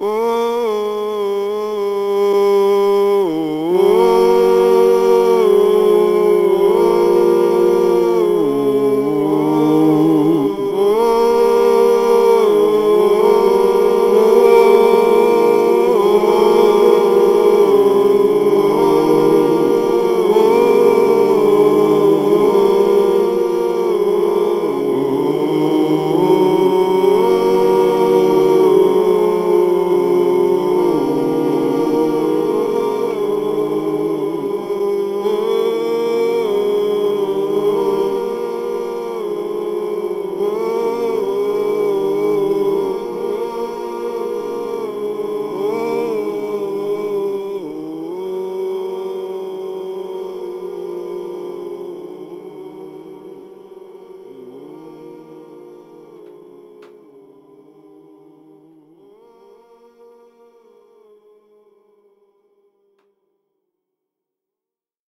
Oh.